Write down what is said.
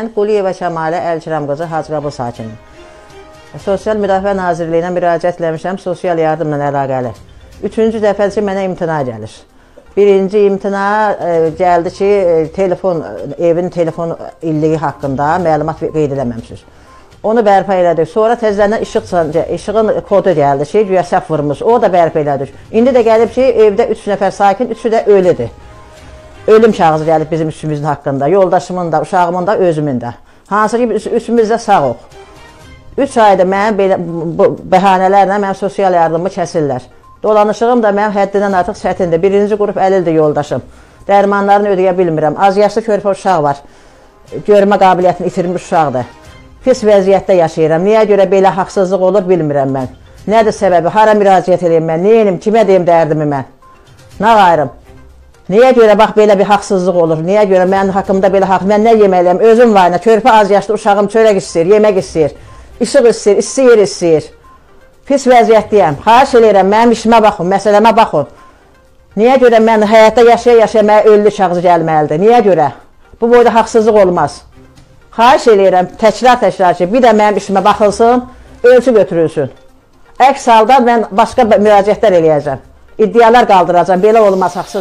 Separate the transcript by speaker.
Speaker 1: Mən Quliyeva Şəmalə Əlkiram qızı Hacıqabul sakini. Sosial Müdafiə Nazirliyinə müraciət etmişəm sosial yardımla əlaqəli. Üçüncü dəfə ki, mənə imtina gəlir. Birinci imtina e, gəldi ki, e, telefon e, evin telefon illiyi haqqında məlumat qeyd eləməmisiniz. Onu bərpa elədik. Sonra təzədən işıq işığın kodu gəldi ki, güya səhv vurmuş. O da bərpa elədik. İndi də gəlib ki, evdə 3 nəfər sakin, üçü də ölüdür. Ölüm kağızı gəlib bizim üçümüzün haqqında. Yoldaşımın da, uşağımın da, özümün də. Hansı ki, üç, üçümüz də sağıq. 3 ayda mənim belə bu bəhanələrlə mənim sosial yardımımı kəsirlər. Dolanışığım da mənim həddindən artıq çətindir. Birinci qrup əlildir yoldaşım. Dərmanlarını ödəyə bilmirəm. Az yaşlı körpə uşaq var. Görmə qabiliyyətini itirmiş uşaqdır. Pis vəziyyətdə yaşayıram. Niyə görə belə haqsızlıq olur bilmirəm mən. Nədir səbəbi? Hara müraciət edeyim mən? Nə edim? Kimə deyim dərdimi mən? Nə qayırım? Niyə görə bax belə bir haqsızlıq olur? Niyə görə mənim haqqımda belə haqq? Mən nə yeməliyəm? Özüm var, nə körpə az yaşlı uşağım çörək istəyir, yemək istəyir, işıq istəyir, isti yer istəyir. Pis vəziyyətdəyəm. Xahiş edirəm, mənim işimə baxın, məsələmə baxın. Niyə görə mən həyatda yaşaya-yaşaya mənə ölü kağızı gəlməlidir? Niyə görə? Bu boyda haqsızlıq olmaz. Xahiş edirəm, təkrar-təkrar ki, bir də mənim işimə baxılsın, ölçü götürülsün. Əks halda mən başqa müraciətlər eləyəcəm. İddialar qaldıracam, belə olmaz haqsız.